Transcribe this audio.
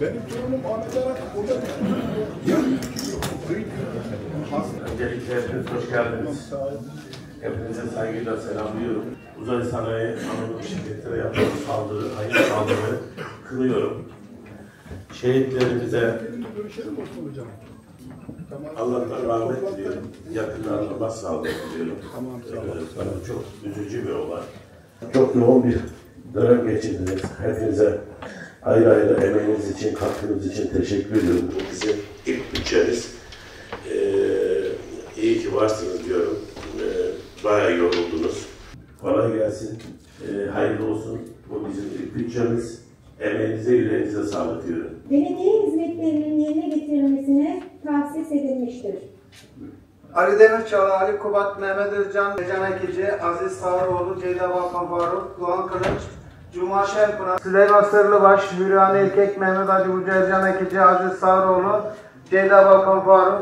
Benim torunum Ahmet Arak o da Öncelikle hepiniz hoş geldiniz. Hepinize saygıyla selamlıyorum. Uzay Sanayi Anonim Şirketlere yapılan saldırı, hayır saldırı kınıyorum. Şehitlerimize. Allah'tan rahmet diliyorum. Yakınlarına başsağlığı diliyorum. Tamam, çok üzücü bir olay. Çok yoğun bir dönem geçirdiniz. Hepinize ayrı ayrı emeğiniz için, katkınız için teşekkür ediyorum. Bu bizim ilk bütçemiz. Ee, iyi ki varsınız diyorum. Ee, bayağı yoruldunuz. Kolay gelsin. Ee, hayırlı olsun. Bu bizim ilk bütçemiz. Emeğinize, yüreğinize sağlık diyorum. belediye hizmetlerinin yerine getirilmesine tahsis edilmiştir. Ali Demirçağlı, Ali Kubat, Mehmet Özcan, Can Ekici, Aziz Sağıroğlu, Ceyda Balkan Faruk, Doğan Kılıç, Cuma Şenpınar, Süleyman Sırlıbaş, Hürriyane İlkek, Mehmet Acı Bucu, Ercan Ekici, Aziz Sağıroğlu, Ceyda Balkan Faruk,